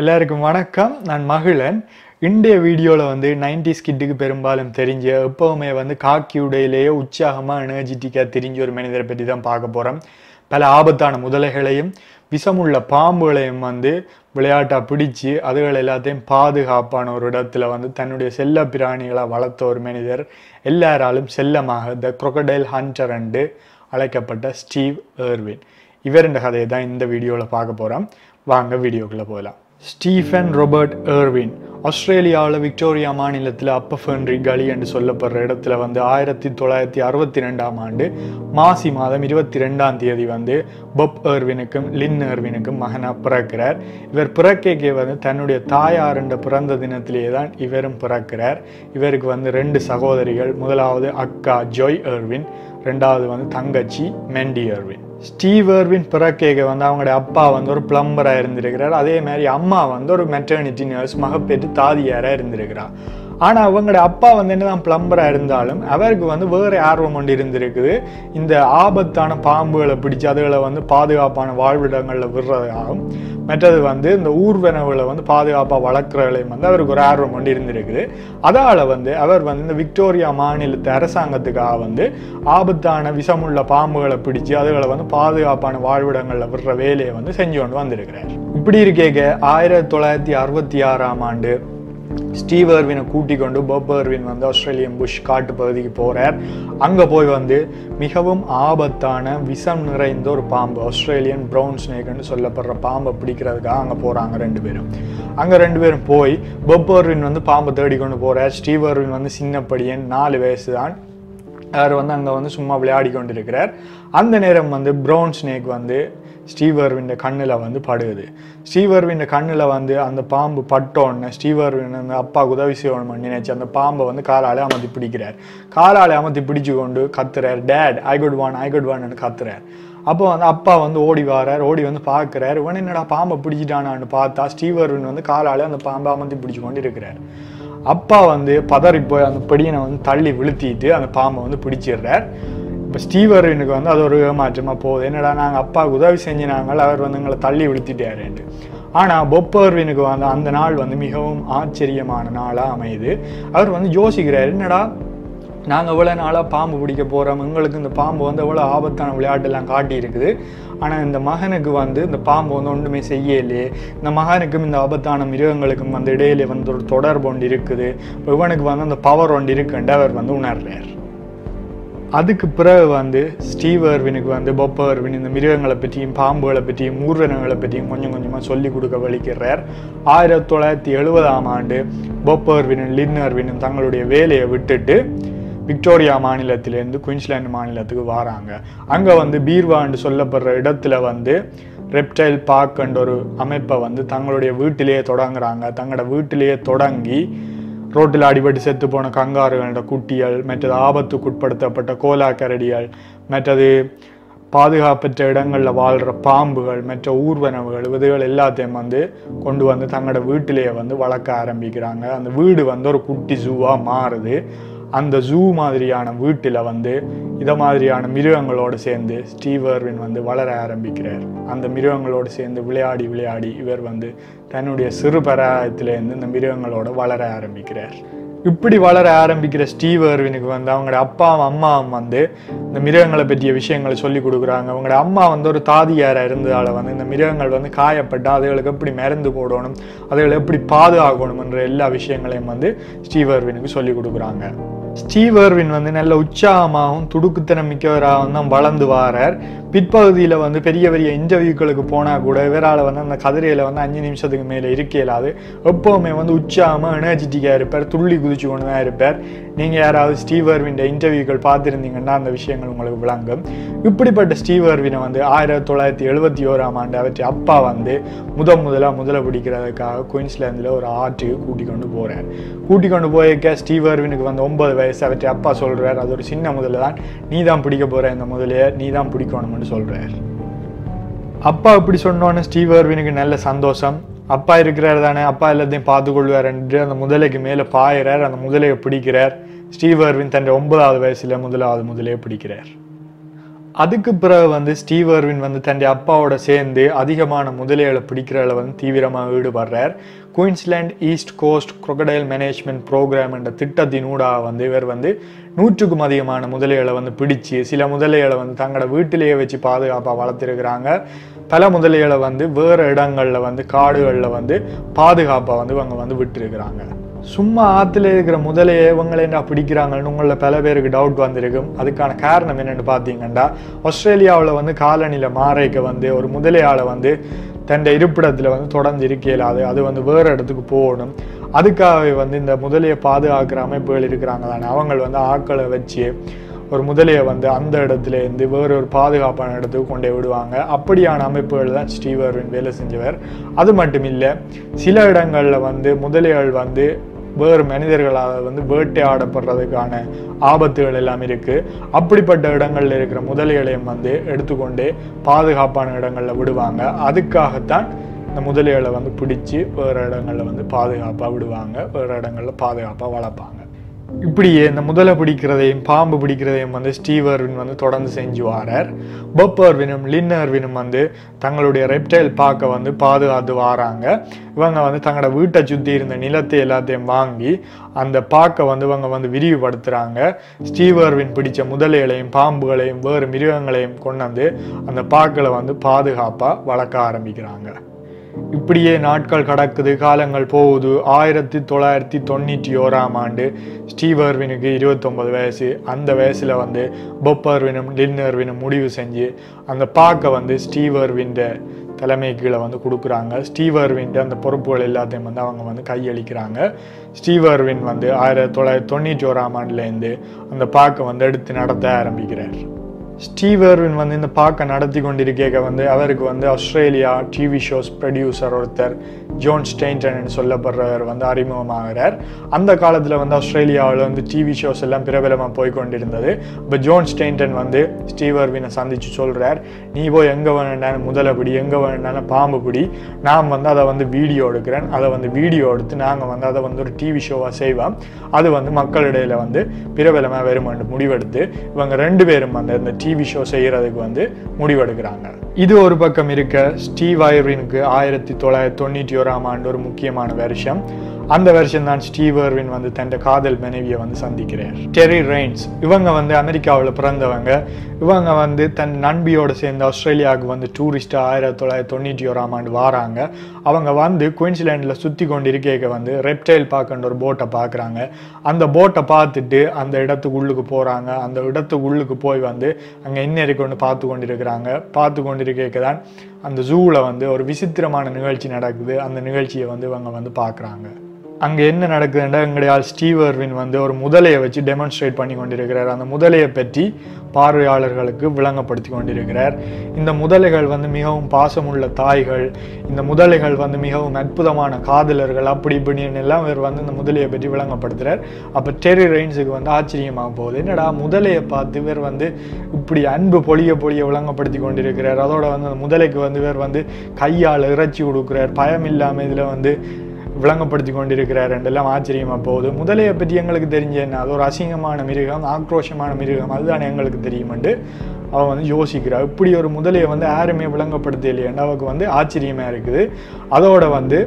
எல்லாருக்கும் வணக்கம். நான் மகிழன். இன்றைய வீடியோவில் வந்து 90s கிட்டுக்கு பெரும்பாலும் தெரிஞ்ச எப்போவுமே வந்து காக்கி உடையிலேயே உற்சாகமாக எனர்ஜிட்டிக்காக தெரிஞ்ச ஒரு மனிதரை பற்றி தான் பார்க்க போகிறோம் பல ஆபத்தான முதலைகளையும் விஷமுள்ள பாம்புகளையும் வந்து விளையாட்டாக பிடிச்சி அதுகள் எல்லாத்தையும் பாதுகாப்பான ஒரு இடத்துல வந்து தன்னுடைய செல்ல பிராணிகளை வளர்த்த ஒரு மனிதர் எல்லாராலும் செல்லமாக த குரொக்கடைல் ஹண்டர் அண்டு அழைக்கப்பட்ட ஸ்டீவ் ஏர்வின். இவர் இந்த கதையை தான் இந்த வீடியோவில் பார்க்க போகிறோம் வாங்க வீடியோக்குள்ளே போகலாம். ஸ்டீஃபன் ரொபர்ட் ஏர்வின் ஆஸ்திரேலியாவில் விக்டோரியா மாநிலத்தில் அப்பஃபென்ரி கலி என்று சொல்லப்படுற இடத்துல வந்து ஆயிரத்தி தொள்ளாயிரத்தி அறுபத்தி ரெண்டாம் ஆண்டு மாசி மாதம் இருபத்தி ரெண்டாம் தேதி வந்து பொப் ஏர்வினுக்கும் லின் ஏர்வினுக்கும் மகனாக பிறக்கிறார். இவர் பிறக்கைக்கே வந்து தன்னுடைய தாயார் என்ற பிறந்த தினத்திலேயே தான் இவரும் பிறக்கிறார். இவருக்கு வந்து ரெண்டு சகோதரிகள் முதலாவது அக்கா ஜொய் ஏர்வின் ரெண்டாவது வந்து தங்கச்சி மெண்டி ஏர்வின். ஸ்டீவ் ஏர்வின் பிறக்கேக வந்து அவங்களுடைய அப்பா வந்து ஒரு பிளம்பராக இருந்திருக்கிறார். அதே மாதிரி அம்மா வந்து ஒரு மெட்டர்னிட்டி நர்ஸ் மகப்பேற்று தாதியாராக இருந்திருக்கிறார் ஆனால் அவங்களோட அப்பா வந்து என்னதான் பிளம்பராக இருந்தாலும் அவருக்கு வந்து வேறு ஆர்வம் ஒன்று இருந்திருக்குது. இந்த ஆபத்தான பாம்புகளை பிடிச்சு அதுகளை வந்து பாதுகாப்பான வாழ்விடங்களில் விடுறதாகவும் மற்றது வந்து இந்த ஊர்வனவுகளை வந்து பாதுகாப்பாக வளர்க்குறதுலையும் வந்து அவருக்கு ஒரு ஆர்வம் ஒன்று இருந்திருக்குது. அதால் வந்து அவர் வந்து இந்த விக்டோரியா மாநிலத்து அரசாங்கத்துக்காக வந்து ஆபத்தான விஷமுள்ள பாம்புகளை பிடிச்சு அதுகளை வந்து பாதுகாப்பான வாழ்விடங்களில் விடுற வேலையை வந்து செஞ்சு கொண்டு வந்திருக்கிறார். இப்படி இருக்கேக்க ஆயிரத்தி தொள்ளாயிரத்தி அறுபத்தி ஆறாம் ஆண்டு ஸ்டீவ் அர்வினை கூட்டிக் கொண்டு பப் அர்வின் வந்து ஆஸ்திரேலியன் புஷ் காட்டு பகுதிக்கு போகிறார் அங்கே போய் வந்து மிகவும் ஆபத்தான விஷம் நிறைந்த ஒரு பாம்பு ஆஸ்திரேலியன் ப்ரௌன் ஸ்னேக்னு சொல்லப்படுற பாம்பை பிடிக்கிறதுக்காக அங்கே போகிறாங்க ரெண்டு பேரும். அங்கே ரெண்டு பேரும் போய் பப் அர்வின் வந்து பாம்பை தேடி கொண்டு ஸ்டீவ் அர்வின் வந்து சின்னப்படியன் நாலு வயசு தான் அவர் வந்து அங்கே வந்து சும்மா விளையாடி கொண்டிருக்கிறார். அந்த நேரம் வந்து ப்ரௌன் ஸ்னேக் வந்து ஸ்டீவர்வின் கண்ணில் வந்து படுகுது. ஸ்டீவர்வின் கண்ணில் வந்து அந்த பாம்பு பட்டோன்னு ஸ்டீவர்வின் அந்த அப்பாவுக்கு உதவி செய்யணும் நினைச்சு அந்த பாம்பை வந்து காலாலே அமர்த்தி பிடிக்கிறார். காலாலே அமர்த்தி பிடிச்சு கொண்டு கத்துறார் dad I got one I got வான்னு கத்துறார். அப்போ வந்து அப்பா வந்து ஓடி வரார் ஓடி வந்து பார்க்குறாரு. உடனே என்னடா பாம்பை பிடிச்சிட்டானான்னு பார்த்தா ஸ்டீவர்வின் வந்து காலாலே அந்த பாம்பை அமர்த்தி பிடிச்சு கொண்டு இருக்கிறார் அப்பா வந்து பதறி போய் அந்த படியனை வந்து தள்ளி விழுத்திட்டு அந்த பாம்பை வந்து பிடிச்சிடுறார். இப்போ ஸ்டீவரனுக்கு வந்து அது ஒரு ஏமாற்றமாக போகுது. என்னடா நாங்கள் அப்பாவுக்கு உதவி செஞ்சினாங்கள் அவர் வந்து எங்களை தள்ளி விழுத்திட்டாருன்ட்டு. ஆனால் பொப்பர்வினுக்கு வந்து அந்த நாள் வந்து மிகவும் ஆச்சரியமான நாளாக அமையுது. அவர் வந்து யோசிக்கிறார் என்னடா நாங்கள் இவ்வளோ நாளாக பாம்பு பிடிக்க போகிறோம் எங்களுக்கு இந்த பாம்பு வந்து எவ்வளோ ஆபத்தான விளையாட்டெல்லாம் காட்டியிருக்குது. ஆனால் இந்த மகனுக்கு வந்து இந்த பாம்பு வந்து ஒன்றுமே செய்யலையே. இந்த மகனுக்கும் இந்த ஆபத்தான மிருகங்களுக்கும் வந்து இடையிலே வந்து ஒரு தொடர்பு ஒன்று இருக்குது. இவனுக்கு வந்து அந்த பவர் ஒன்று இருக்குன்ட்டு அவர் வந்து உணர்றார். அதுக்கு பிறகு வந்து ஸ்டீவ் அர்வினுக்கு வந்து பொப்ப அர்வின் இந்த மிருகங்களை பற்றியும் பாம்புகளை பற்றியும் ஊர்வனங்களை பற்றியும் கொஞ்சம் கொஞ்சமாக சொல்லி கொடுக்க வலிக்கிறார். ஆயிரத்தி தொள்ளாயிரத்தி எழுபதாம் ஆண்டு பொப்ப அர்வினும் லின் அர்வினும் தங்களுடைய வேலையை விட்டுட்டு விக்டோரியா மாநிலத்திலேருந்து குயின்ஸ்லாந்து மாநிலத்துக்கு வராங்க. அங்கே வந்து பீர்வாண்டு சொல்லப்படுற இடத்துல வந்து ரெப்டைல் பார்க்ன்ற ஒரு அமைப்பை வந்து தங்களுடைய வீட்டிலேயே தொடங்குறாங்க. தங்களோட வீட்டிலேயே தொடங்கி ரோட்டில் அடிபட்டு செத்து போன கங்காருகளோட குட்டிகள் மற்றது ஆபத்துக்குட்படுத்தப்பட்ட கோலா கரடிகள் மற்றது பாதுகாப்பற்ற இடங்களில் வாழ்கிற பாம்புகள் மற்ற ஊர்வனவுகள் இதுகள் எல்லாத்தையும் வந்து கொண்டு வந்து தங்களோட வீட்டிலேயே வந்து வளர்க்க ஆரம்பிக்கிறாங்க. அந்த வீடு வந்து ஒரு குட்டி ஜூவாக மாறுது. அந்த ஜூ மாதிரியான வீட்டில் வந்து இதை மாதிரியான மிருகங்களோடு சேர்ந்து ஸ்டீவர்வின் வந்து வளர ஆரம்பிக்கிறார். அந்த மிருகங்களோடு சேர்ந்து விளையாடி விளையாடி இவர் வந்து தன்னுடைய சிறு பராயத்திலேருந்து இந்த மிருகங்களோட வளர ஆரம்பிக்கிறார். இப்படி வளர ஆரம்பிக்கிற ஸ்டீவ் அர்வினுக்கு வந்து அவங்களோட அப்பாவும் அம்மாவும் வந்து இந்த மிருகங்களை பற்றிய விஷயங்களை சொல்லி கொடுக்குறாங்க. அவங்களோட அம்மா வந்து ஒரு தாதியாராக இருந்ததால் வந்து இந்த மிருகங்கள் வந்து காயப்பட்டு அதுகளுக்கு எப்படி மருந்து போடணும் அதுகளை எப்படி பாதுகாக்கணும்ன்ற எல்லா விஷயங்களையும் வந்து ஸ்டீவ் அர்வினுக்கு சொல்லி கொடுக்குறாங்க. ஸ்டீவ் எர்வின் வந்து நல்ல உற்சாகமாகவும் துடுக்குத்தனம் மிக்கவராகவும் தான் வளர்ந்து வாரார். பிற்பகுதியில் வந்து பெரிய பெரிய இன்டர்வியூக்களுக்கு போனால் கூட இவரால் வந்து அந்த கதிரையில் வந்து அஞ்சு நிமிஷத்துக்கு மேலே இருக்க இயலாது. எப்போவுமே வந்து உற்சாகமாக எனர்ஜெட்டிக்காக இருப்பார். துள்ளி குதிச்சு கொண்டு தான் இருப்பார். நீங்கள் யாராவது ஸ்டீவ் எர்வின் இன்டர்வியூக்கள் பார்த்துருந்தீங்கன்னா அந்த விஷயங்கள் உங்களுக்கு விளங்கும். இப்படிப்பட்ட ஸ்டீவ் எர்வினை வந்து ஆயிரத்தி தொள்ளாயிரத்தி எழுபத்தி ஓராம் ஆண்டு அவற்றை அப்பா வந்து முத முதலாக முதல பிடிக்கிறதுக்காக குயின்ஸ்லாந்தில் ஒரு ஆற்றுக்கு கூட்டிக் கொண்டு போகிறார் கூட்டிக் கொண்டு போயிருக்க ஸ்டீவ் எர்வினுக்கு வந்து ஒன்பது வயசு அவற்றை அப்பா சொல்கிறார் அது ஒரு சின்ன முதல்ல தான். நீ தான் பிடிக்க போகிற இந்த முதலையை நீ தான் பிடிக்கணும்னு சொல்கிறார் அப்பா இப்படி சொன்னோன்னே ஸ்டீவ் அர்வினுக்கு நல்ல சந்தோஷம். அப்பா இருக்கிறார் தானே அப்பா எல்லாத்தையும் பார்த்து கொள்வார் என்று அந்த முதலைக்கு மேலே பாயிறார் அந்த முதலையை பிடிக்கிறார். ஸ்டீவ் அர்வின் தன் ஒன்பதாவது வயசுல முதலாவது முதலையை பிடிக்கிறார். அதுக்கு பிறகு வந்து ஸ்டீவ் அர்வின் வந்து தன் அப்பாவோட சேர்ந்து அதிகமான முதலைகளை பிடிக்கிறதுல வந்து தீவிரமாக ஈடுபடுறார். Queensland East Coast crocodile management program என்ற திட்டத்தினூடாக வந்து இவர் வந்து நூற்றுக்கும் அதிகமான முதலைகளை வந்து பிடிச்சு சில முதலைகளை வந்து தங்களோட வீட்டிலேயே வச்சு பாதுகாப்பாக வளர்த்துருக்குறாங்க. பல முதலைகளை வந்து வேறு இடங்களில் வந்து காடுகளில் வந்து பாதுகாப்பாக வந்து இவங்க வந்து விட்டுருக்குறாங்க. சும்மா ஆற்றுல இருக்கிற முதலையை இவங்களை என்ன பிடிக்கிறாங்கன்னு உங்களில் பல பேருக்கு டவுட் வந்திருக்கும். அதுக்கான காரணம் என்னென்னு பார்த்தீங்கன்னா ஆஸ்திரேலியாவில் வந்து காலநிலை மாறைக்க வந்து ஒரு முதலையால் வந்து தன் இருப்பிடத்தில் வந்து தொடர்ந்து இருக்க இயலாது அது வந்து வேறு இடத்துக்கு போகணும். அதுக்காகவே வந்து இந்த முதலையை பாதுகாக்கிற அமைப்புகள் இருக்கிறாங்க தானே அவங்க வந்து ஆட்களை வச்சு ஒரு முதலையை வந்து அந்த இடத்துல இருந்து ஒரு பாதுகாப்பான இடத்துக்கு கொண்டு விடுவாங்க. அப்படியான அமைப்புகள் தான் ஸ்டீவ் வேலை செஞ்சவர். அது மட்டும் இல்லை சில இடங்களில் வந்து முதலைகள் வந்து வேறு மனிதர்களால் வந்து வேட்டையாடப்படுறதுக்கான ஆபத்துகள் எல்லாம் இருக்குது அப்படிப்பட்ட இடங்களில் இருக்கிற முதலைகளையும் வந்து எடுத்துக்கொண்டு பாதுகாப்பான இடங்களில் விடுவாங்க. அதுக்காகத்தான் இந்த முதலைகளை வந்து பிடிச்சி வேறு இடங்களில் வந்து பாதுகாப்பாக விடுவாங்க. வேறு இடங்களில் பாதுகாப்பாக வளர்ப்பாங்க. இப்படியே இந்த முதலை பிடிக்கிறதையும் பாம்பு பிடிக்கிறதையும் வந்து ஸ்டீவ் அர்வின் வந்து தொடர்ந்து செஞ்சு வாரார். பப் அர்வினும் லின் அர்வினும் வந்து தங்களுடைய ரெப்டைல் பார்க்க வந்து பாதுகாத்து வாராங்க. இவங்க வந்து தங்களோட வீட்டை சுற்றி இருந்த நிலத்தை எல்லாத்தையும் வாங்கி அந்த பார்க்க வந்து இவங்க வந்து விரிவுபடுத்துகிறாங்க ஸ்டீவ் அர்வின் பிடிச்ச முதலைகளையும் பாம்புகளையும் வேறு மிருகங்களையும் கொண்டு வந்து அந்த பார்க்கில் வந்து பாதுகாப்பாக வளர்க்க ஆரம்பிக்கிறாங்க. இப்படியே நாட்கள் கடக்குது காலங்கள் போகுது. ஆயிரத்தி தொள்ளாயிரத்தி தொண்ணூற்றி ஓராம் ஆண்டு ஸ்டீவ் அர்வினுக்கு இருபத்தொம்பது வயசு. அந்த வயசில் வந்து பொப் அர்வினும் லின் அர்வினும் முடிவு செஞ்சு அந்த பாக்கை வந்து ஸ்டீவ் அர்வின்ட தலைமை கீழே வந்து கொடுக்குறாங்க. ஸ்டீவ் அர்வின்ட்டு அந்த பொறுப்புகள் எல்லாத்தையும் வந்து அவங்க வந்து கையளிக்கிறாங்க. ஸ்டீவ் அர்வின் வந்து ஆயிரத்தி தொள்ளாயிரத்தி தொண்ணூற்றி ஓராம் ஆண்டுலேருந்து அந்த பாக்கை வந்து எடுத்து நடத்த ஆரம்பிக்கிறார். ஸ்டீவர்வின் வந்து இந்த பார்க்க நடத்தி கொண்டிருக்க வந்து அவருக்கு வந்து ஆஸ்திரேலியா டிவி ஷோஸ் ப்ரொடியூசர் ஒருத்தர் ஜோன் ஸ்டெயின்டன் சொல்லப்படுறவர் வந்து அறிமுகமாகிறார். அந்த காலத்தில் வந்து ஆஸ்திரேலியாவில் வந்து டிவி ஷோஸ் எல்லாம் பிரபலமாக போய் கொண்டிருந்தது. இப்போ ஜோன் ஸ்டெயின்டன் வந்து ஸ்டீவ் சந்தித்து சொல்கிறார் நீ போய் எங்கே வேணுண்டாலும் முதலை பிடி எங்கே வேணுண்டாலும் பாம்பு பிடி. நான் வந்து அதை வந்து வீடியோ எடுக்கிறேன். அதை வந்து வீடியோ எடுத்து நாங்கள் வந்து அதை வந்து ஒரு டிவி ஷோவாக செய்வோம். அது வந்து மக்களிடையில் வந்து பிரபலமாக வருமானு முடிவெடுத்து இவங்க ரெண்டு பேரும் வந்து அந்த டிவி ஷோ செய்கிறதுக்கு வந்து முடிவெடுக்கிறாங்க. இது ஒரு பக்கம் இருக்க ஸ்டீவ் ஐரினுக்கு ஆயிரத்தி தொள்ளாயிரத்தி தொண்ணூற்றி ஓராம் ஆண்டு ஒரு முக்கியமான வருஷம். அந்த வருஷம் தான் ஸ்டீவ் அர்வின் வந்து தன் காதல் மனைவியை வந்து சந்திக்கிறார். டெரி ரெயின்ஸ் இவங்க வந்து அமெரிக்காவில் பிறந்தவங்க. இவங்க வந்து தன் நண்பியோடு சேர்ந்து ஆஸ்திரேலியாவுக்கு வந்து டூரிஸ்ட்டாக ஆயிரத்தி தொள்ளாயிரத்தி தொண்ணூற்றி ஓராம் ஆண்டு வராங்க. அவங்க வந்து குயின்ஸ்லேண்டில் சுற்றி கொண்டு இருக்க வந்து ரெப்டைல் பார்க்கன்ற ஒரு போட்டை பார்க்குறாங்க. அந்த போட்டை பார்த்துட்டு அந்த இடத்துக்கு உள்ளுக்கு போகிறாங்க அந்த இடத்துக்கு உள்ளுக்கு போய் வந்து அங்கே என்ன இருக்குன்னு பார்த்து கொண்டு இருக்கிறாங்க பார்த்து கொண்டு இருக்க தான் அந்த ஜூவில் வந்து ஒரு விசித்திரமான நிகழ்ச்சி நடக்குது. அந்த நிகழ்ச்சியை வந்து இவங்க வந்து பார்க்குறாங்க. அங்கே என்ன நடக்குதுன்ற எங்களுடைய ஆள் ஸ்டீவ் அர்வின் வந்து ஒரு முதலையை வச்சு டெமான்ஸ்ட்ரேட் பண்ணி கொண்டிருக்கிறார். அந்த முதலையை பற்றி பார்வையாளர்களுக்கு விளங்கப்படுத்தி கொண்டிருக்கிறார். இந்த முதலைகள் வந்து மிகவும் பாசமுள்ள தாய்கள். இந்த முதலைகள் வந்து மிகவும் அற்புதமான காதலர்கள். அப்படி இப்படின்னு எல்லாம் இவர் வந்து இந்த முதலையை பற்றி விளங்கப்படுத்துகிறார் அப்போ டெரி ரெயின்ஸுக்கு வந்து ஆச்சரியமாக போகுது. என்னடா முதலையை பார்த்து இவர் வந்து இப்படி அன்பு பொழிய பொழிய விளங்கப்படுத்தி கொண்டிருக்கிறார். அதோட வந்து அந்த முதலைக்கு வந்து இவர் வந்து கையால் இறைச்சி கொடுக்குறார். பயம் இல்லாமல் இதில் வந்து விளங்கப்படுத்தி கொண்டிருக்கிறார் என்றெல்லாம் ஆச்சரியமாக போகுது முதலையை பற்றி எங்களுக்கு தெரிஞ்ச என்ன? அது ஒரு அசிங்கமான மிருகம் ஆக்ரோஷமான மிருகம். அதுதான் எங்களுக்கு தெரியுமெண்டு அவன் வந்து யோசிக்கிறா இப்படி ஒரு முதலையை வந்து யாருமே விளங்கப்படுத்த இல்லையாண்டு அவருக்கு வந்து ஆச்சரியமாக இருக்குது. அதோட வந்து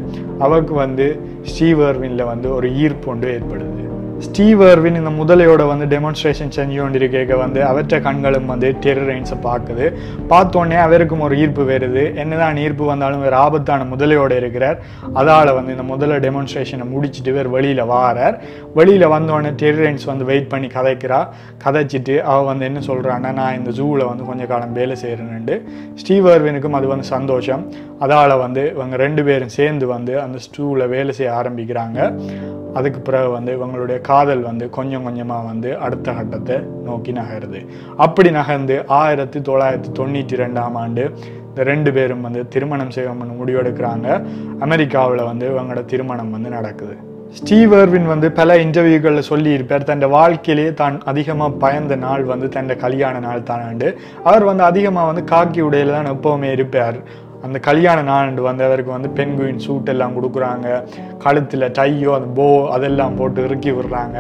அவளுக்கு வந்து ஸ்ரீவர்வினில் வந்து ஒரு ஈர்ப்பு ஒன்று ஏற்படுது. ஸ்டீவ் அர்வின் இந்த முதலையோட வந்து டெமான்ஸ்ட்ரேஷன் செஞ்சு கொண்டிருக்க வந்து அவற்ற கண்களும் வந்து டெரரைன்ஸை பார்க்குது. பார்த்தோன்னே அவருக்கும் ஒரு ஈர்ப்பு வருது. என்னதான் ஈர்ப்பு வந்தாலும் வேறு ஆபத்தான முதலையோடு இருக்கிறார். அதால் வந்து இந்த முதல டெமான்ஸ்ட்ரேஷனை முடிச்சுட்டு வேறு வெளியில் வாரார். வெளியில் வந்தோடனே டெரரைன்ஸ் வந்து வெயிட் பண்ணி கதைக்கிறா. கதைச்சிட்டு அவள் வந்து என்ன சொல்கிறான்னா நான் இந்த ஜூவில் வந்து கொஞ்சம் காலம் வேலை செய்கிறேன்னுண்டு ஸ்டீவ் அர்வினுக்கும் அது வந்து சந்தோஷம். அதால் வந்து இவங்க ரெண்டு பேரும் சேர்ந்து வந்து அந்த ஸ்டூவில் வேலை செய்ய ஆரம்பிக்கிறாங்க. அதுக்கு பிறகு வந்து இவங்களுடைய காதல் வந்து கொஞ்சம் கொஞ்சமாக வந்து அடுத்த கட்டத்தை நோக்கி நகருது. அப்படி நகர்ந்து ஆயிரத்தி தொள்ளாயிரத்தி தொண்ணூற்றி ரெண்டாம் ஆண்டு இந்த ரெண்டு பேரும் வந்து திருமணம் செய்யணும்னு முடிவெடுக்கிறாங்க. அமெரிக்காவில் வந்து இவங்களோட திருமணம் வந்து நடக்குது. ஸ்டீவ் எர்வின் வந்து பல இன்டர்வியூகளில் சொல்லியிருப்பார் தன் வாழ்க்கையிலேயே தான் அதிகமாக பயந்த நாள் வந்து தன் கல்யாண நாள் தானாண்டு அவர் வந்து அதிகமாக வந்து காக்கி உடையில தான் எப்போவுமே இருப்பார். அந்த கல்யாண நாண்டு வந்து அவருக்கு வந்து பெண்குயின் சூட் எல்லாம் கொடுக்குறாங்க. கழுத்தில் டையோ அந்த போ அதெல்லாம் போட்டு இறுக்கி விடுறாங்க.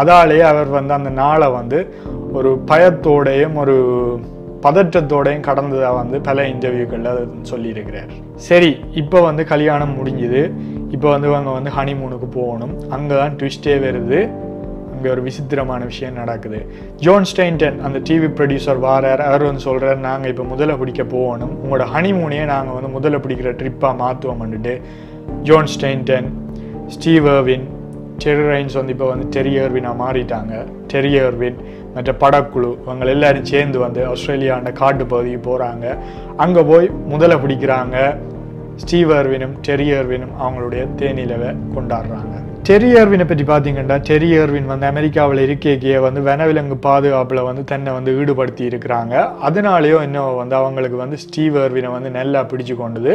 அதாலேயே அவர் வந்து அந்த நாளை வந்து ஒரு பயத்தோடையும் ஒரு பதற்றத்தோடையும் கடந்ததாக வந்து பல இன்டர்வியூக்களில் சொல்லியிருக்கிறார். சரி இப்போ வந்து கல்யாணம் முடிஞ்சுது. இப்போ வந்து அவங்க வந்து ஹனிமூனுக்கு போகணும். அங்கே தான் ட்விஸ்டே வருது. இங்கே ஒரு விசித்திரமான விஷயம் நடக்குது. ஜோன் ஸ்டெயின்டன் அந்த டிவி ப்ரொடியூசர் வாரார் அவர் வந்து சொல்கிறார் நாங்கள் இப்போ முதல்ல பிடிக்க போகணும். உங்களோட ஹனிமூனையே நாங்கள் வந்து முதல்ல பிடிக்கிற ட்ரிப்பாக மாற்றுவோம் வந்துட்டு John Stainton Steve Irwin Terri Raines வந்து இப்போ வந்து டெரி அர்வினாக மாறிட்டாங்க. டெரி அர்வின் மற்ற படக்குழு இவங்க எல்லாரும் சேர்ந்து வந்து ஆஸ்திரேலியாண்ட காட்டு பகுதிக்கு போகிறாங்க அங்கே போய் முதல்ல பிடிக்கிறாங்க. ஸ்டீவ் அர்வினும் டெரி அர்வினும் அவங்களுடைய தேனிலவை கொண்டாடுறாங்க. டெரி ஏர்வினை பற்றி பார்த்தீங்கன்னா டெரி ஏர்வின் வந்து அமெரிக்காவில் இருக்கேக்கே வந்து வனவிலங்கு பாதுகாப்பில் வந்து தன்னை வந்து ஈடுபடுத்தி இருக்கிறாங்க. அதனாலேயோ இன்னும் வந்து அவங்களுக்கு வந்து ஸ்டீவ் ஏர்வினை வந்து நல்லா பிடிச்சு கொண்டது.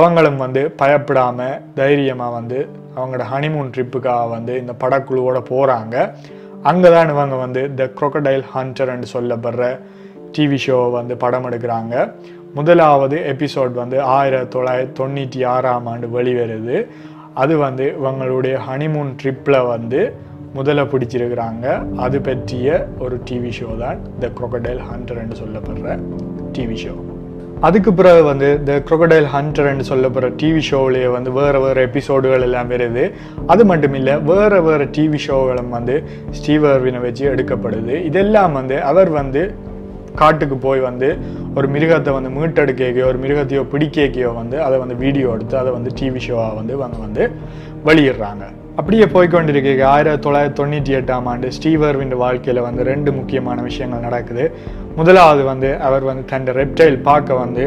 அவங்களும் வந்து பயப்படாமல் தைரியமாக வந்து அவங்களோட ஹனிமூன் ட்ரிப்புக்காக வந்து இந்த படக்குழுவோட போகிறாங்க அங்கே தான் இவங்க வந்து த crocodile ஹண்டர்ன்னு சொல்லப்படுற டிவி ஷோவை வந்து படம் எடுக்கிறாங்க. முதலாவது எபிசோட் வந்து ஆயிரத்தி தொள்ளாயிரத்தி தொண்ணூற்றி ஆறாம் ஆண்டு வெளிவருது. அது வந்து இவங்களுடைய ஹனிமூன் ட்ரிப்பில் வந்து முதல்ல பிடிச்சிருக்கிறாங்க. அது பற்றிய ஒரு டிவி ஷோ தான் த crocodile ஹண்டர்ன்னு சொல்லப்படுற டிவி ஷோ அதுக்கு பிறகு வந்து த crocodile ஹண்டர்ன்னு சொல்லப்படுற டிவி ஷோவிலேயே வந்து வேறு வேறு எபிசோடுகள் எல்லாம் வருது. அது மட்டும் இல்லை வேறு வேறு டிவி ஷோகளும் வந்து ஸ்டீவ் எர்வினை வச்சு எடுக்கப்படுது. இதெல்லாம் வந்து அவர் வந்து காட்டுக்கு போய் வந்து ஒரு மிருகத்தை வந்து மீட்டெடுக்கையோ ஒரு மிருகத்தையோ பிடிக்கையோ வந்து அதை வந்து வீடியோ எடுத்து அதை வந்து டிவி ஷோவாக வந்து இவங்க வந்து வெளியிடுறாங்க. அப்படியே போய்கொண்டிருக்க ஆயிரத்தி தொள்ளாயிரத்தி தொண்ணூற்றி எட்டாம் ஆண்டு ஸ்டீவர்வின் வாழ்க்கையில் வந்து ரெண்டு முக்கியமான விஷயங்கள் நடக்குது. முதலாவது வந்து அவர் வந்து தன் ரெப்டைல் பார்க்க வந்து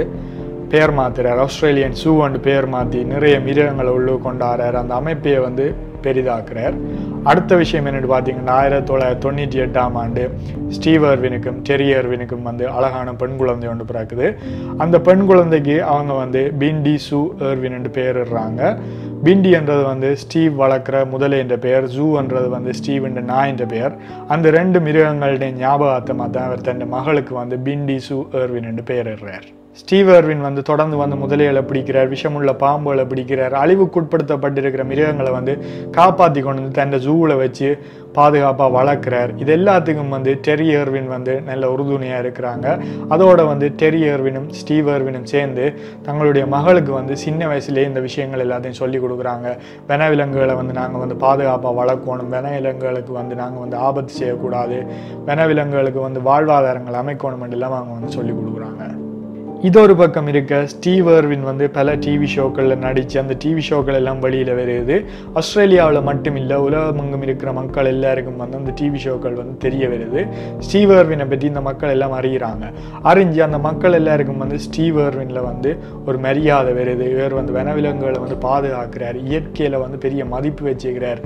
பேர் மாத்துறார். ஆஸ்திரேலியன் சூ அண்டு பேர் மாற்றி நிறைய மிருகங்களை உள்ளு கொண்டாடுறார். அந்த அமைப்பையை வந்து பெரிதாக்குறார். அடுத்த விஷயம் என்னென்னு பார்த்தீங்கன்னா ஆயிரத்தி தொள்ளாயிரத்தி தொண்ணூற்றி எட்டாம் ஆண்டு ஸ்டீவ் அர்வினுக்கும் டெரி அர்வினுக்கும் வந்து அழகான பெண் குழந்தை ஒன்று பிறக்குது. அந்த பெண் குழந்தைக்கு அவங்க வந்து பிண்டி சூ எர்வின் பேரிடுறாங்க. பிண்டி என்றது வந்து ஸ்டீவ் வளர்க்குற முதலை என்ற பெயர் ஜூன்றது வந்து ஸ்டீவ் என்ற நாய் என்ற பெயர். அந்த ரெண்டு மிருகங்களுடைய ஞாபகார்த்தமாக தான் அவர் தன் மகளுக்கு வந்து பிண்டி சூ எர்வின் என்று பெயரிடுறார் ஸ்டீவர்வின் வந்து தொடர்ந்து வந்து முதலைகளை பிடிக்கிறார் விஷமுள்ள பாம்புகளை பிடிக்கிறார் அழிவுக்குட்படுத்தப்பட்டிருக்கிற மிருகங்களை வந்து காப்பாற்றி கொண்டு வந்து தன் ஜூவில் வச்சு பாதுகாப்பாக வளர்க்குறார். இது எல்லாத்துக்கும் வந்து டெரியர்வின் வந்து நல்ல உறுதுணையாக இருக்கிறாங்க. அதோட வந்து டெரி ஸ்டீவர்வினும் ஸ்டீவ் சேர்ந்து தங்களுடைய மகளுக்கு வந்து சின்ன வயசுலேயே இந்த விஷயங்கள் எல்லாத்தையும் சொல்லி கொடுக்குறாங்க. வனவிலங்குகளை வந்து நாங்கள் வந்து பாதுகாப்பாக வளர்க்கணும். வனவிலங்குகளுக்கு வந்து நாங்கள் வந்து ஆபத்து செய்யக்கூடாது. வனவிலங்குகளுக்கு வந்து வாழ்வாதாரங்கள் அமைக்கணும் எல்லாம் அவங்க வந்து சொல்லி கொடுக்குறாங்க. இது ஒரு பக்கம் இருக்க ஸ்டீவ் அர்வின் வந்து பல டிவி ஷோக்களில் நடித்து அந்த டிவி ஷோக்கள் எல்லாம் வெளியில் வருது ஆஸ்திரேலியாவில் மட்டும் இல்லை உலகமெங்கும் இருக்கிற மக்கள் எல்லாருக்கும் வந்து அந்த டிவி ஷோக்கள் வந்து தெரிய வருது. ஸ்டீவ் அர்வினை பற்றி இந்த மக்கள் எல்லாம் அறிகிறாங்க. அறிஞ்சு அந்த மக்கள் எல்லாருக்கும் வந்து ஸ்டீவ் அர்வினில் வந்து ஒரு மரியாதை வருது. இவர் வந்து வனவிலங்குகளை வந்து பாதுகாக்கிறார். இயற்கையில் வந்து பெரிய மதிப்பு வச்சுக்கிறார்.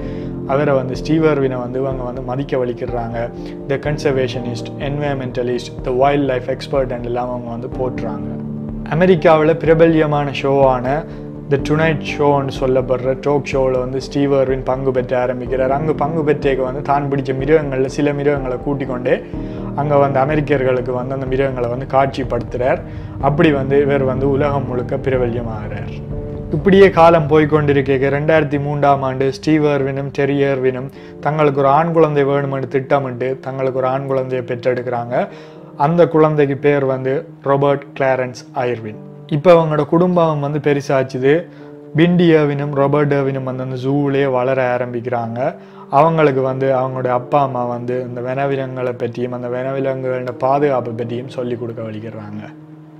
அவரை வந்து ஸ்டீவ் அர்வினை வந்து அவங்க வந்து மதிக்க வலிக்கிறாங்க. The conservationist environmentalist the wildlife expert and எல்லாம் அவங்க வந்து போட்டுறாங்க அமெரிக்காவில் பிரபல்யமான ஷோவான த டுனைட் ஷோன்னு சொல்லப்படுற டோக் ஷோவில் வந்து ஸ்டீவ் அர்வின் பங்கு பெற்ற ஆரம்பிக்கிறார். அங்கே பங்கு பெற்றேக்கு வந்து தான் பிடிச்ச மிருகங்களில் சில மிருகங்களை கூட்டிக் கொண்டே அங்கே வந்து அமெரிக்கர்களுக்கு வந்து அந்த மிருகங்களை வந்து காட்சிப்படுத்துகிறார் அப்படி வந்து இவர் வந்து உலகம் முழுக்க பிரபல்யமாகிறார். இப்படியே காலம் போய்கொண்டிருக்க ரெண்டாயிரத்தி மூன்றாம் ஆண்டு ஸ்டீவ் அர்வினும் டெரி அர்வினும் தங்களுக்கு ஒரு ஆண் குழந்தை வேணுமென்று திட்டமிட்டு தங்களுக்கு ஒரு ஆண் குழந்தையை பெற்றெடுக்கிறாங்க. அந்த குழந்தைக்கு பேர் வந்து ரொபர்ட் கிளாரன்ஸ் அயர்வின் இப்போ அவங்களோட குடும்பம் வந்து பெருசாச்சுது. பிண்டி ஏவினும் வந்து அந்த ஜூவிலே வளர ஆரம்பிக்கிறாங்க. அவங்களுக்கு வந்து அவங்களுடைய அப்பா அம்மா வந்து இந்த வனவிலங்குகளை பற்றியும் அந்த வனவிலங்குகளோட பாதுகாப்பை பற்றியும் சொல்லி கொடுக்க வலிக்கிறாங்க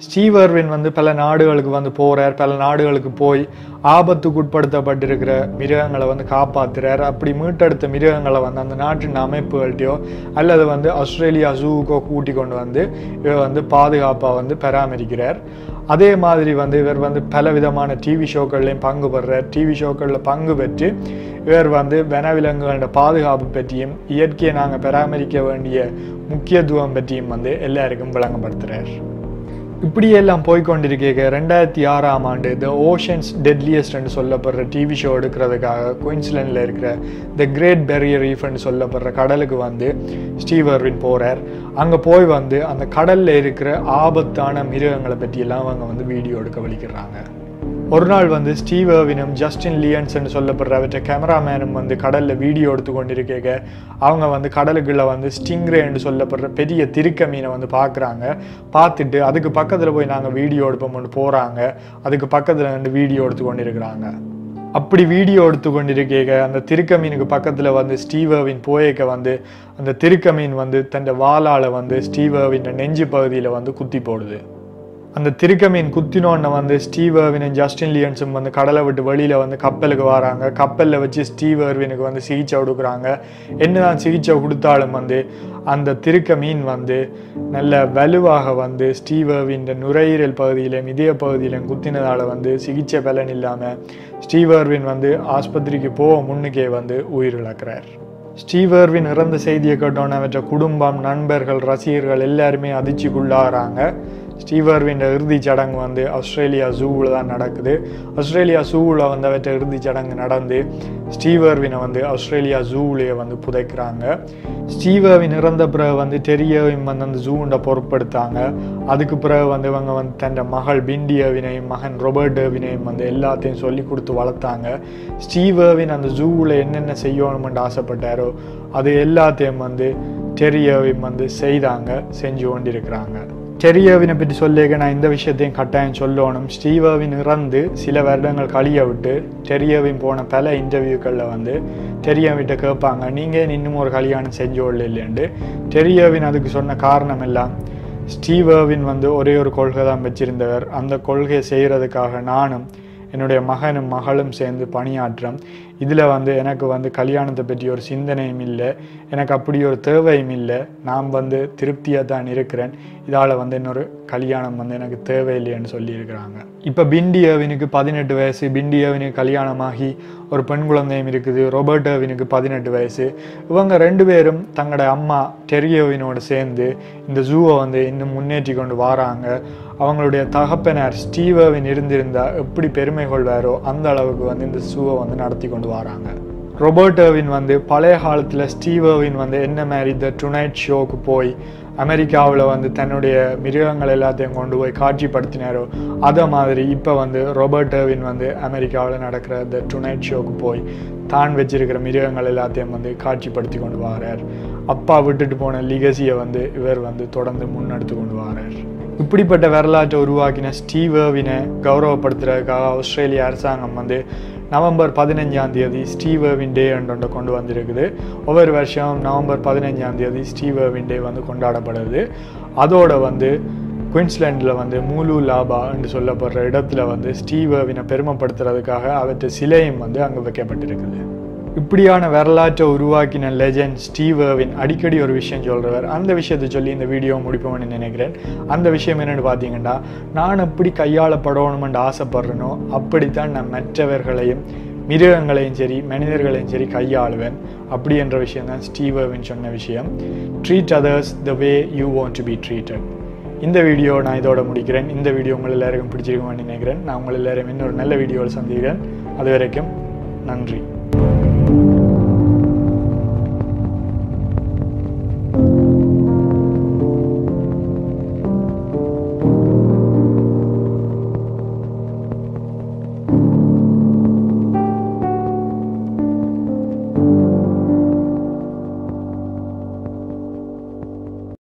ஸ்டீவர்வின் வந்து பல நாடுகளுக்கு வந்து போகிறார் பல நாடுகளுக்கு போய் ஆபத்துக்குட்படுத்தப்பட்டிருக்கிற மிருகங்களை வந்து காப்பாற்றுறார் அப்படி மீட்டெடுத்த மிருகங்களை வந்து அந்த நாட்டின் அமைப்புகள்கிட்டயோ அல்லது வந்து ஆஸ்திரேலியா ஜூவுக்கோ கூட்டி கொண்டு வந்து இவர் வந்து பாதுகாப்பாக வந்து பராமரிக்கிறார். அதே மாதிரி வந்து இவர் வந்து பல விதமான டிவி ஷோக்கள்லையும் பங்கு பெறுறார். டிவி ஷோக்களில் பங்கு பெற்று இவர் வந்து வனவிலங்குகளோட பாதுகாப்பு பற்றியும் இயற்கையை நாங்கள் பராமரிக்க வேண்டிய முக்கியத்துவம் பற்றியும் வந்து எல்லாருக்கும் விளங்கப்படுத்துகிறார் இப்படியெல்லாம் போய்கொண்டிருக்க ரெண்டாயிரத்தி ஆறாம் ஆண்டு த ஓஷன்ஸ் டெட்லியஸ்ட்னு சொல்லப்படுற டிவி ஷோ எடுக்கிறதுக்காக குயின்ஸ்லாண்டில் இருக்கிற த கிரேட் பெரியர் ரீஃப்னு சொல்லப்படுற கடலுக்கு வந்து ஸ்டீவ் எர்வின் போகிறார் அங்கே போய் வந்து அந்த கடலில் இருக்கிற ஆபத்தான மிருகங்களை பற்றியெல்லாம் அவங்க வந்து வீடியோ எடுக்க வலிக்கிறாங்க. ஒரு நாள் வந்து ஸ்டீவ் அர்வினும் ஜஸ்டின் லியன்ஸ்னு சொல்லப்படுற அவற்றை கேமராமேனும் வந்து கடலில் வீடியோ எடுத்து கொண்டிருக்கேங்க அவங்க வந்து கடலுக்குள்ளே வந்து ஸ்டிங்ரேன்னு சொல்லப்படுற பெரிய திருக்க மீனை வந்து பார்க்குறாங்க பார்த்துட்டு அதுக்கு பக்கத்தில் போய் நாங்கள் வீடியோ எடுப்போம்னு போகிறாங்க அதுக்கு பக்கத்தில் வந்து வீடியோ எடுத்து கொண்டிருக்கிறாங்க. அப்படி வீடியோ எடுத்து கொண்டிருக்கேங்க அந்த திருக்க மீனுக்கு பக்கத்தில் வந்து ஸ்டீவர்வின் போயக்க வந்து அந்த திருக்க மீன் வந்து தன் வாளால் வந்து ஸ்டீவர்வின் நெஞ்சு பகுதியில் வந்து குத்தி போடுது. அந்த திருக்க மீன் குத்தினோன்ன வந்து ஸ்டீவ் அர்வினும் ஜஸ்டின் லியன்ஸும் வந்து கடலை விட்டு வெளியில் வந்து கப்பலுக்கு வராங்க. கப்பலில் வச்சு ஸ்டீவ் அர்வினுக்கு வந்து சிகிச்சை கொடுக்குறாங்க. என்னதான் சிகிச்சை கொடுத்தாலும் வந்து அந்த திருக்க மீன் வந்து நல்ல வலுவாக வந்து ஸ்டீவ் எர்வின் நுரையீரல் பகுதியிலும் இதய பகுதியிலும் குத்தினதால் வந்து சிகிச்சை பலன் இல்லாமல் ஸ்டீவ் அர்வின் வந்து ஆஸ்பத்திரிக்கு போக முன்னுக்கே வந்து உயிரிழக்கிறார் ஸ்டீவர்வின் இறந்த செய்தியை கேட்டோன்னே குடும்பம் நண்பர்கள் ரசிகர்கள் எல்லாருமே அதிர்ச்சிக்குள்ளாகிறாங்க. ஸ்டீவ் எர்வின் இறுதி சடங்கு வந்து ஆஸ்திரேலியா ஜூவில் தான் நடக்குது. ஆஸ்திரேலியா ஜூவில் வந்து அவற்ற இறுதி சடங்கு நடந்து ஸ்டீவர்வினை வந்து ஆஸ்திரேலியா ஜூவிலேயே வந்து புதைக்கிறாங்க. ஸ்டீவர்வின் இறந்த பிறகு வந்து டெரியவின் வந்து அந்த ஜூண்டை பொறுப்படுத்தாங்க அதுக்கு பிறகு வந்து இவங்க வந்து தன் மகள் பிண்டியவினையும் மகன் ரொபர்ட் எர்வினையும் வந்து எல்லாத்தையும் சொல்லி கொடுத்து வளர்த்தாங்க. ஸ்டீவர்வின் அந்த ஜூவில் என்னென்ன செய்யணும்னு ஆசைப்பட்டாரோ அது எல்லாத்தையும் வந்து டெரியவின் வந்து செய்தாங்க செஞ்சு கொண்டிருக்கிறாங்க. டெரியவினை பற்றி சொல்லியிருக்க நான் இந்த விஷயத்தையும் கட்டாயம் சொல்லணும் ஸ்டீவாவின் இறந்து சில வருடங்கள் கழிய விட்டு டெரியவின் போன பல இன்டர்வியூக்களில் வந்து டெரியவிட்ட கேட்பாங்க நீங்கள் இன்னும் ஒரு கல்யாணம் செஞ்சோள்ள இல்லைன்ட்டு டெரியவின் அதுக்கு சொன்ன காரணம் எல்லாம் ஸ்டீவர்வின் வந்து ஒரே ஒரு கொள்கை தான் வச்சிருந்தவர் அந்த கொள்கையை செய்கிறதுக்காக நானும் என்னுடைய மகனும் மகளும் சேர்ந்து பணியாற்றம் இதில் வந்து எனக்கு வந்து கல்யாணத்தை பற்றி ஒரு சிந்தனையும் இல்லை. எனக்கு அப்படி ஒரு தேவையும் இல்லை. நான் வந்து திருப்தியாக தான் இருக்கிறேன். இதால் வந்து இன்னொரு கல்யாணம் வந்து எனக்கு தேவையில்லைன்னு சொல்லியிருக்கிறாங்க. இப்போ பிண்டி அவினுக்கு பதினெட்டு வயசு பிண்டி அவினுக்கு கல்யாணமாகி ஒரு பெண் குழந்தையும் இருக்குது. ரொபர்ட் அவினுக்கு பதினெட்டு வயசு. இவங்க ரெண்டு பேரும் தங்களோட அம்மா டெரியோவினோடு சேர்ந்து இந்த ஜூவை வந்து இன்னும் முன்னேற்றி கொண்டு வராங்க. அவங்களுடைய தகப்பனார் ஸ்டீவவின் இருந்திருந்தால் எப்படி பெருமை கொள்வாரோ அந்த அளவுக்கு வந்து இந்த ஜூவை வந்து நடத்தி கொண்டு வராங்க. ரொபர்ட்டோவின் வந்து பழைய காலத்தில் ஸ்டீவோவின் வந்து என்ன மாதிரி த டுனைட் ஷோக்கு போய் அமெரிக்காவில் வந்து தன்னுடைய மிருகங்கள் எல்லாத்தையும் கொண்டு போய் காட்சிப்படுத்தினாரோ அதை மாதிரி இப்போ வந்து ரொபர்ட்டோவின் வந்து அமெரிக்காவில் நடக்கிற த டுனைட் ஷோக்கு போய் தான் வச்சிருக்கிற மிருகங்கள் எல்லாத்தையும் வந்து காட்சிப்படுத்தி கொண்டு வரார். அப்பா விட்டுட்டு போன லிகசியை வந்து இவர் வந்து தொடர்ந்து முன்னெடுத்து கொண்டு வரார். இப்படிப்பட்ட வரலாற்றை உருவாக்கின ஸ்டீவர்வினை கௌரவப்படுத்துறதுக்காக ஆஸ்திரேலிய அரசாங்கம் வந்து நவம்பர் பதினஞ்சாம் தேதி ஸ்டீவர்வின் டே ஒன்றை கொண்டு வந்திருக்குது. ஒவ்வொரு வருஷம் நவம்பர் பதினஞ்சாம் தேதி ஸ்டீவர்வின் டே வந்து கொண்டாடப்படுது. அதோட வந்து குயின்ஸ்லாண்டில் வந்து மூலு லாபா என்று சொல்லப்படுற இடத்துல வந்து ஸ்டீவர்வினை பெருமைப்படுத்துறதுக்காக அவற்றை சிலையும் வந்து அங்கே வைக்கப்பட்டிருக்குது. இப்படியான வரலாற்றை உருவாக்கின லெஜண்ட் ஸ்டீவர்வின் அடிக்கடி ஒரு விஷயம் சொல்கிறவர் அந்த விஷயத்தை சொல்லி இந்த வீடியோ முடிப்போம்னு நினைக்கிறேன். அந்த விஷயம் என்னென்னு பார்த்தீங்கன்னா நான் எப்படி கையாளப்படணுமென்று ஆசைப்படுறேனோ அப்படித்தான் நான் மற்றவர்களையும் மிருகங்களையும் சரி மனிதர்களையும் சரி கையாளுவேன். அப்படி என்ற விஷயம் தான் ஸ்டீவர்வின் சொன்ன விஷயம். Treat others the way you want to be treated இந்த வீடியோ நான் இதோட முடிக்கிறேன். இந்த வீடியோ உங்கள் எல்லாருக்கும் பிடிச்சிருக்கும்னு நினைக்கிறேன். நான் உங்கள் எல்லாரையும் இன்னொரு நல்ல வீடியோவில் சந்திக்கிறேன். அது வரைக்கும் நன்றி.